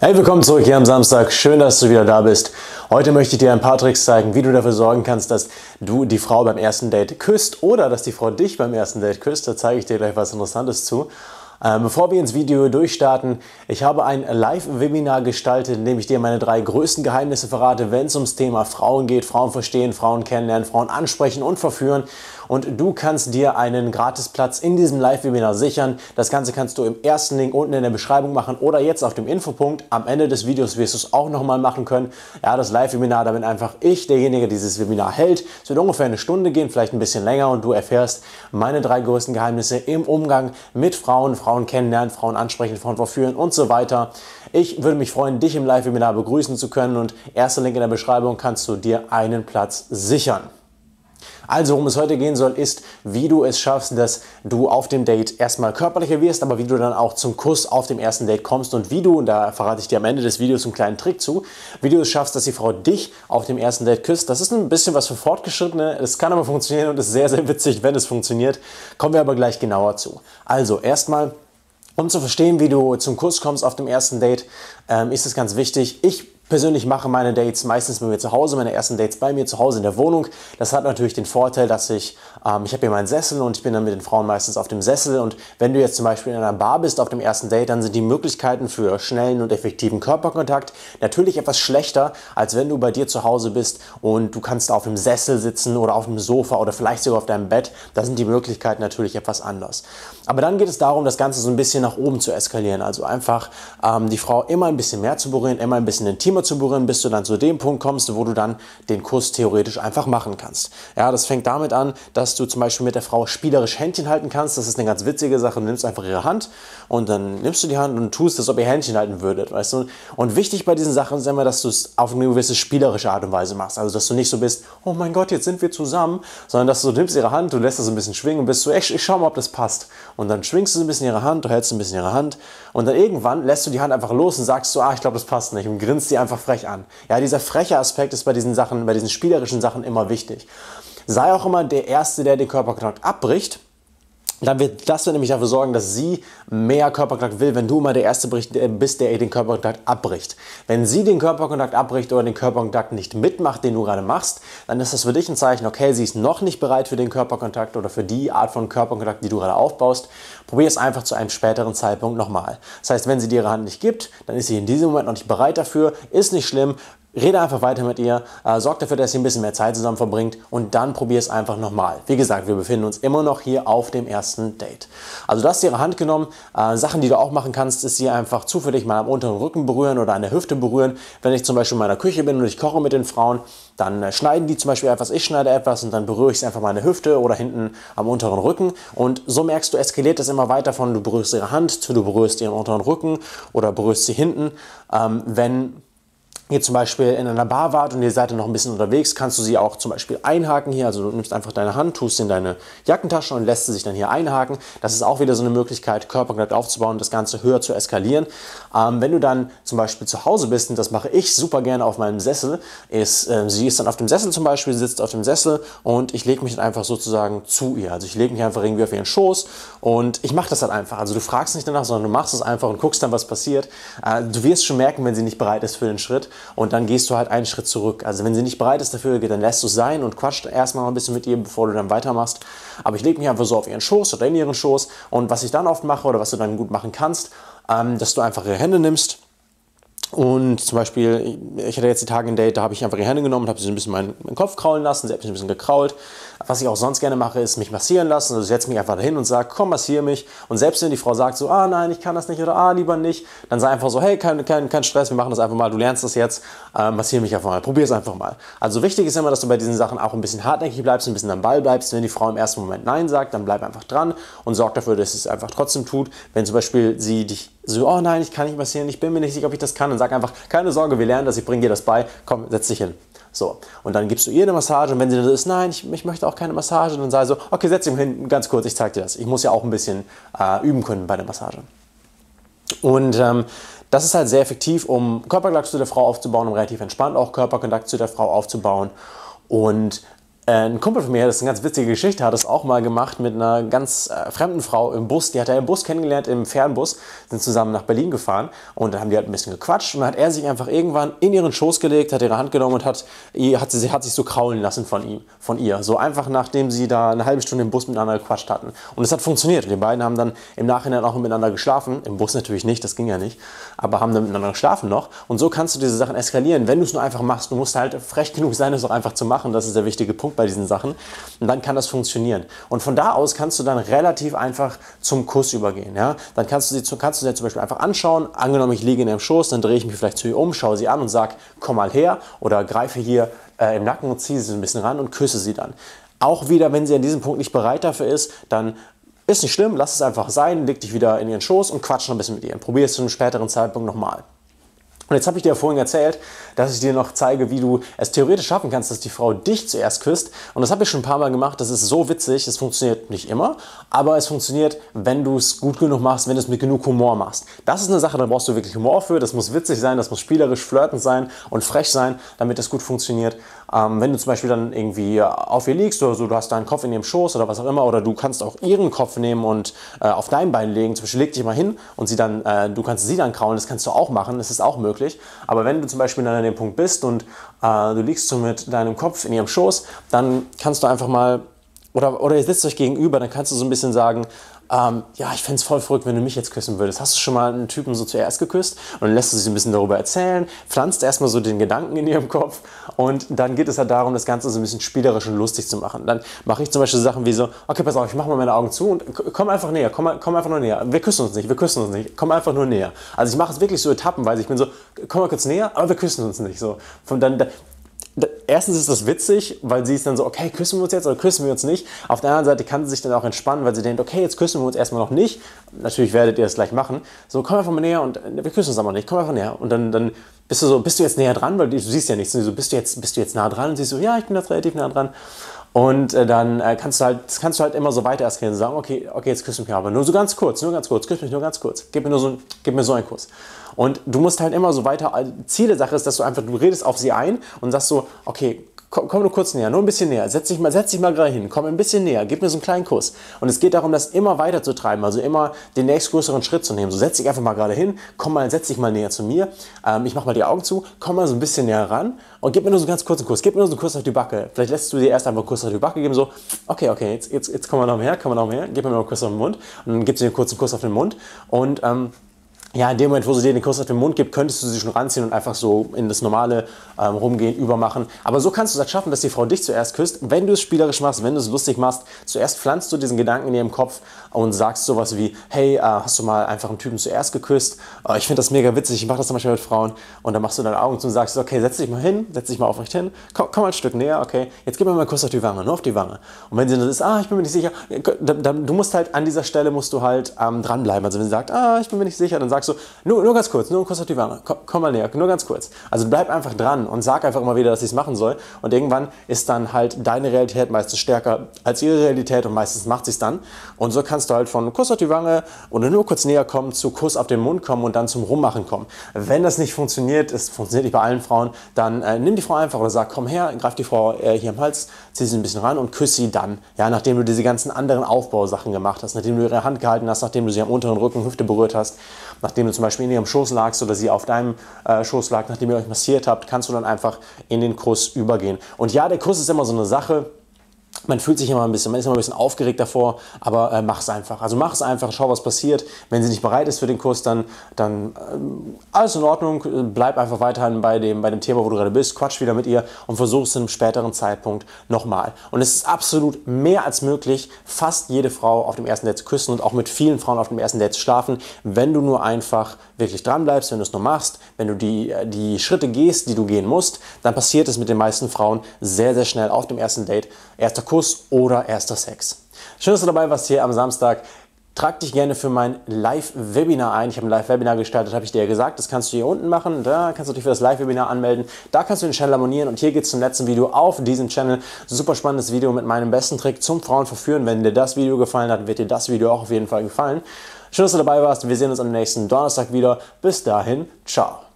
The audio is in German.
Hey, willkommen zurück hier am Samstag. Schön, dass du wieder da bist. Heute möchte ich dir ein paar Tricks zeigen, wie du dafür sorgen kannst, dass du die Frau beim ersten Date küsst oder dass die Frau dich beim ersten Date küsst. Da zeige ich dir gleich was Interessantes zu. Ähm, bevor wir ins Video durchstarten, ich habe ein Live-Webinar gestaltet, in dem ich dir meine drei größten Geheimnisse verrate, wenn es ums Thema Frauen geht, Frauen verstehen, Frauen kennenlernen, Frauen ansprechen und verführen. Und du kannst dir einen Gratisplatz in diesem Live-Webinar sichern. Das Ganze kannst du im ersten Link unten in der Beschreibung machen oder jetzt auf dem Infopunkt. Am Ende des Videos wirst du es auch nochmal machen können. Ja, das Live-Webinar, da bin einfach ich derjenige, der dieses Webinar hält. Es wird ungefähr eine Stunde gehen, vielleicht ein bisschen länger und du erfährst meine drei größten Geheimnisse im Umgang mit Frauen, Frauen kennenlernen, Frauen ansprechen, Frauen verführen und so weiter. Ich würde mich freuen, dich im Live-Webinar begrüßen zu können und erster Link in der Beschreibung kannst du dir einen Platz sichern. Also, worum es heute gehen soll, ist, wie du es schaffst, dass du auf dem Date erstmal körperlicher wirst, aber wie du dann auch zum Kuss auf dem ersten Date kommst und wie du, und da verrate ich dir am Ende des Videos einen kleinen Trick zu, wie du es schaffst, dass die Frau dich auf dem ersten Date küsst. Das ist ein bisschen was für Fortgeschrittene, es kann aber funktionieren und ist sehr, sehr witzig, wenn es funktioniert. Kommen wir aber gleich genauer zu. Also, erstmal um zu verstehen, wie du zum Kuss kommst auf dem ersten Date, ähm, ist es ganz wichtig. Ich persönlich mache meine Dates meistens bei mir zu Hause, meine ersten Dates bei mir zu Hause in der Wohnung. Das hat natürlich den Vorteil, dass ich, ähm, ich habe hier meinen Sessel und ich bin dann mit den Frauen meistens auf dem Sessel und wenn du jetzt zum Beispiel in einer Bar bist auf dem ersten Date, dann sind die Möglichkeiten für schnellen und effektiven Körperkontakt natürlich etwas schlechter, als wenn du bei dir zu Hause bist und du kannst auf dem Sessel sitzen oder auf dem Sofa oder vielleicht sogar auf deinem Bett. Da sind die Möglichkeiten natürlich etwas anders. Aber dann geht es darum, das Ganze so ein bisschen nach oben zu eskalieren. Also einfach ähm, die Frau immer ein bisschen mehr zu berühren, immer ein bisschen intimer Thema zu berühren, bis du dann zu dem Punkt kommst, wo du dann den Kuss theoretisch einfach machen kannst. Ja, das fängt damit an, dass du zum Beispiel mit der Frau spielerisch Händchen halten kannst. Das ist eine ganz witzige Sache. Du nimmst einfach ihre Hand und dann nimmst du die Hand und tust, als ob ihr Händchen halten würdet, weißt du? Und wichtig bei diesen Sachen ist immer, dass du es auf eine gewisse spielerische Art und Weise machst. Also, dass du nicht so bist, oh mein Gott, jetzt sind wir zusammen, sondern dass du, nimmst ihre Hand, du lässt das ein bisschen schwingen und bist so, ich, ich schau mal, ob das passt. Und dann schwingst du ein bisschen ihre Hand, du hältst ein bisschen ihre Hand und dann irgendwann lässt du die Hand einfach los und sagst so, ah, ich glaube, das passt nicht und grinst die einfach frech an. Ja, dieser freche Aspekt ist bei diesen Sachen, bei diesen spielerischen Sachen immer wichtig. Sei auch immer der Erste, der den Körperkontakt abbricht dann wird das nämlich dafür sorgen, dass sie mehr Körperkontakt will, wenn du immer der Erste bist, der den Körperkontakt abbricht. Wenn sie den Körperkontakt abbricht oder den Körperkontakt nicht mitmacht, den du gerade machst, dann ist das für dich ein Zeichen, okay, sie ist noch nicht bereit für den Körperkontakt oder für die Art von Körperkontakt, die du gerade aufbaust. Probier es einfach zu einem späteren Zeitpunkt nochmal. Das heißt, wenn sie dir ihre Hand nicht gibt, dann ist sie in diesem Moment noch nicht bereit dafür, ist nicht schlimm. Rede einfach weiter mit ihr, äh, sorg dafür, dass ihr ein bisschen mehr Zeit zusammen verbringt und dann probier es einfach nochmal. Wie gesagt, wir befinden uns immer noch hier auf dem ersten Date. Also du hast ihre Hand genommen. Äh, Sachen, die du auch machen kannst, ist sie einfach zufällig mal am unteren Rücken berühren oder an der Hüfte berühren. Wenn ich zum Beispiel in meiner Küche bin und ich koche mit den Frauen, dann äh, schneiden die zum Beispiel etwas, ich schneide etwas und dann berühre ich sie einfach der Hüfte oder hinten am unteren Rücken. Und so merkst du, eskaliert das immer weiter von du berührst ihre Hand zu du berührst ihren unteren Rücken oder berührst sie hinten. Ähm, wenn ihr zum Beispiel in einer Bar wart und ihr seid dann noch ein bisschen unterwegs, kannst du sie auch zum Beispiel einhaken hier. Also du nimmst einfach deine Hand, tust sie in deine Jackentasche und lässt sie sich dann hier einhaken. Das ist auch wieder so eine Möglichkeit, Körperkontakt aufzubauen und das Ganze höher zu eskalieren. Ähm, wenn du dann zum Beispiel zu Hause bist, und das mache ich super gerne auf meinem Sessel, ist, äh, sie ist dann auf dem Sessel zum Beispiel, sitzt auf dem Sessel und ich lege mich dann einfach sozusagen zu ihr. Also ich lege mich einfach irgendwie auf ihren Schoß und ich mache das halt einfach. Also du fragst nicht danach, sondern du machst es einfach und guckst dann, was passiert. Äh, du wirst schon merken, wenn sie nicht bereit ist für den Schritt und dann gehst du halt einen Schritt zurück. Also wenn sie nicht bereit ist dafür, dann lässt du es sein und quatscht erstmal ein bisschen mit ihr, bevor du dann weitermachst. Aber ich lege mich einfach so auf ihren Schoß oder in ihren Schoß und was ich dann oft mache oder was du dann gut machen kannst, ähm, dass du einfach ihre Hände nimmst und zum Beispiel, ich hatte jetzt die Tage ein Date, da habe ich einfach die Hände genommen, habe sie ein bisschen meinen, meinen Kopf kraulen lassen, mich ein bisschen gekrault. Was ich auch sonst gerne mache, ist mich massieren lassen. Also setze mich einfach dahin und sage, komm, massiere mich. Und selbst wenn die Frau sagt so, ah nein, ich kann das nicht oder ah, lieber nicht, dann sei einfach so, hey, kein, kein, kein Stress, wir machen das einfach mal, du lernst das jetzt, äh, massiere mich einfach mal, probier es einfach mal. Also wichtig ist immer, dass du bei diesen Sachen auch ein bisschen hartnäckig bleibst, ein bisschen am Ball bleibst. Wenn die Frau im ersten Moment Nein sagt, dann bleib einfach dran und sorg dafür, dass sie es einfach trotzdem tut. Wenn zum Beispiel sie dich so, oh nein, ich kann nicht massieren, ich bin mir nicht sicher, ob ich das kann, dann sag einfach, keine Sorge, wir lernen das, ich bringe dir das bei, komm, setz dich hin. So, und dann gibst du ihr eine Massage und wenn sie dann so ist, nein, ich, ich möchte auch keine Massage, dann sei so, okay, setz dich hin, ganz kurz, ich zeig dir das. Ich muss ja auch ein bisschen äh, üben können bei der Massage. Und ähm, das ist halt sehr effektiv, um Körperkontakt zu der Frau aufzubauen, um relativ entspannt auch Körperkontakt zu der Frau aufzubauen. Und ein Kumpel von mir, das ist eine ganz witzige Geschichte, hat es auch mal gemacht mit einer ganz äh, fremden Frau im Bus. Die hat er im Bus kennengelernt, im Fernbus, sind zusammen nach Berlin gefahren und dann haben die halt ein bisschen gequatscht und dann hat er sich einfach irgendwann in ihren Schoß gelegt, hat ihre Hand genommen und hat, hat, sie, hat sich so kraulen lassen von ihm, von ihr. So einfach nachdem sie da eine halbe Stunde im Bus miteinander gequatscht hatten. Und es hat funktioniert. Die beiden haben dann im Nachhinein auch miteinander geschlafen. Im Bus natürlich nicht, das ging ja nicht, aber haben dann miteinander geschlafen noch. Und so kannst du diese Sachen eskalieren, wenn du es nur einfach machst. Du musst halt frech genug sein, es auch einfach zu machen. Das ist der wichtige Punkt bei diesen Sachen. Und dann kann das funktionieren. Und von da aus kannst du dann relativ einfach zum Kuss übergehen. Ja? Dann kannst du, sie, kannst du sie zum Beispiel einfach anschauen. Angenommen, ich liege in ihrem Schoß, dann drehe ich mich vielleicht zu ihr um, schaue sie an und sage, komm mal her oder greife hier äh, im Nacken und ziehe sie ein bisschen ran und küsse sie dann. Auch wieder, wenn sie an diesem Punkt nicht bereit dafür ist, dann ist nicht schlimm, lass es einfach sein, leg dich wieder in ihren Schoß und quatsch noch ein bisschen mit ihr. Probier es zu einem späteren Zeitpunkt nochmal. Und jetzt habe ich dir vorhin erzählt, dass ich dir noch zeige, wie du es theoretisch schaffen kannst, dass die Frau dich zuerst küsst. Und das habe ich schon ein paar Mal gemacht. Das ist so witzig. Es funktioniert nicht immer, aber es funktioniert, wenn du es gut genug machst, wenn du es mit genug Humor machst. Das ist eine Sache, da brauchst du wirklich Humor für. Das muss witzig sein, das muss spielerisch, flirtend sein und frech sein, damit das gut funktioniert. Ähm, wenn du zum Beispiel dann irgendwie auf ihr liegst oder so, du hast deinen Kopf in ihrem Schoß oder was auch immer, oder du kannst auch ihren Kopf nehmen und äh, auf dein Bein legen. Zum Beispiel leg dich mal hin und sie dann, äh, du kannst sie dann kraulen. Das kannst du auch machen. Das ist auch möglich. Aber wenn du zum Beispiel dann an dem Punkt bist und äh, du liegst so mit deinem Kopf in ihrem Schoß, dann kannst du einfach mal, oder, oder ihr sitzt euch gegenüber, dann kannst du so ein bisschen sagen, ähm, ja, ich fände es voll verrückt, wenn du mich jetzt küssen würdest. Hast du schon mal einen Typen so zuerst geküsst? Und dann lässt du sie ein bisschen darüber erzählen, pflanzt erstmal so den Gedanken in ihrem Kopf und dann geht es halt darum, das Ganze so ein bisschen spielerisch und lustig zu machen. Dann mache ich zum Beispiel Sachen wie so, okay, pass auf, ich mache mal meine Augen zu und komm einfach näher, komm, komm einfach nur näher. Wir küssen uns nicht, wir küssen uns nicht, komm einfach nur näher. Also ich mache es wirklich so etappenweise. Ich bin so, komm mal kurz näher, aber wir küssen uns nicht. So. Von dann, erstens ist das witzig, weil sie ist dann so, okay, küssen wir uns jetzt oder küssen wir uns nicht. Auf der anderen Seite kann sie sich dann auch entspannen, weil sie denkt, okay, jetzt küssen wir uns erstmal noch nicht. Natürlich werdet ihr das gleich machen. So, komm einfach mal näher und äh, wir küssen uns aber nicht, komm einfach näher. Und dann, dann bist du so, bist du jetzt näher dran, weil du siehst ja nichts. Und so, bist du jetzt, bist du jetzt nah dran? Und sie so, ja, ich bin jetzt relativ nah dran. Und äh, dann äh, kannst, du halt, kannst du halt immer so weiter eskalieren und sagen, okay, okay, jetzt küss mich aber nur so ganz kurz, nur ganz kurz, küss mich nur ganz kurz, gib mir nur so, gib mir so einen Kuss. Und du musst halt immer so weiter, Ziel der Sache ist, dass du einfach, du redest auf sie ein und sagst so, okay, Komm, komm nur kurz näher, nur ein bisschen näher. Setz dich mal, setz dich mal gerade hin. Komm ein bisschen näher. Gib mir so einen kleinen Kuss. Und es geht darum, das immer weiter zu treiben, also immer den nächstgrößeren Schritt zu nehmen. So setz dich einfach mal gerade hin. Komm mal, setz dich mal näher zu mir. Ähm, ich mach mal die Augen zu. Komm mal so ein bisschen näher ran und gib mir nur so einen ganz kurzen Kuss. Gib mir nur so einen Kuss auf die Backe. Vielleicht lässt du dir erst einmal einen Kuss auf die Backe geben. So, okay, okay, jetzt, jetzt, jetzt kommen wir noch mehr, kommen wir noch mehr. Gib mir noch einen Kuss auf den Mund. Und dann gibst du dir einen kurzen Kuss auf den Mund. Und ähm, ja, in dem Moment, wo sie dir den Kuss auf den Mund gibt, könntest du sie schon ranziehen und einfach so in das normale ähm, Rumgehen übermachen. Aber so kannst du es schaffen, dass die Frau dich zuerst küsst. Wenn du es spielerisch machst, wenn du es lustig machst, zuerst pflanzt du diesen Gedanken in ihrem Kopf und sagst sowas wie, hey, äh, hast du mal einfach einen Typen zuerst geküsst? Äh, ich finde das mega witzig, ich mache das zum Beispiel mit Frauen. Und dann machst du deine Augen zu und sagst, okay, setz dich mal hin, setz dich mal aufrecht hin, komm, komm ein Stück näher, okay, jetzt gib mir mal einen Kuss auf die Wange, nur auf die Wange. Und wenn sie dann ist, ah, ich bin mir nicht sicher, dann, dann, du musst halt an dieser Stelle musst du halt ähm, dranbleiben. Also wenn sie sagt, ah, ich bin mir nicht sicher, dann sagst du, nur, nur ganz kurz, nur kurz auf die Wange. Komm, komm, mal näher, nur ganz kurz. Also bleib einfach dran und sag einfach immer wieder, dass ich es machen soll. Und irgendwann ist dann halt deine Realität meistens stärker als ihre Realität und meistens macht sie es dann. Und so kannst du halt von Kuss auf die Wange oder nur kurz näher kommen zu Kuss auf den Mund kommen und dann zum Rummachen kommen. Wenn das nicht funktioniert, es funktioniert nicht bei allen Frauen, dann äh, nimm die Frau einfach oder sag, komm her, greif die Frau äh, hier am Hals, zieh sie ein bisschen ran und küss sie dann. Ja, nachdem du diese ganzen anderen Aufbausachen gemacht hast, nachdem du ihre Hand gehalten hast, nachdem du sie am unteren Rücken, Hüfte berührt hast, nachdem du zum Beispiel in ihrem Schoß lagst oder sie auf deinem äh, Schoß lag, nachdem ihr euch massiert habt, kannst du dann einfach in den Kuss übergehen. Und ja, der Kuss ist immer so eine Sache, man fühlt sich immer ein bisschen, man ist immer ein bisschen aufgeregt davor, aber äh, mach es einfach. Also mach es einfach, schau, was passiert. Wenn sie nicht bereit ist für den Kurs, dann, dann äh, alles in Ordnung. Bleib einfach weiterhin bei dem, bei dem Thema, wo du gerade bist. Quatsch wieder mit ihr und versuch es zu einem späteren Zeitpunkt nochmal. Und es ist absolut mehr als möglich, fast jede Frau auf dem ersten Date zu küssen und auch mit vielen Frauen auf dem ersten Date zu schlafen, wenn du nur einfach wirklich dran bleibst, wenn du es nur machst, wenn du die, die Schritte gehst, die du gehen musst, dann passiert es mit den meisten Frauen sehr, sehr schnell auf dem ersten Date. Erster Kuss oder erster Sex. Schön, dass du dabei warst hier am Samstag. Trag dich gerne für mein Live-Webinar ein. Ich habe ein Live-Webinar gestartet, habe ich dir ja gesagt. Das kannst du hier unten machen. Da kannst du dich für das Live-Webinar anmelden. Da kannst du den Channel abonnieren. Und hier geht es zum letzten Video auf diesem Channel. Super spannendes Video mit meinem besten Trick zum Frauen verführen. Wenn dir das Video gefallen hat, wird dir das Video auch auf jeden Fall gefallen. Schön, dass du dabei warst. Wir sehen uns am nächsten Donnerstag wieder. Bis dahin, ciao.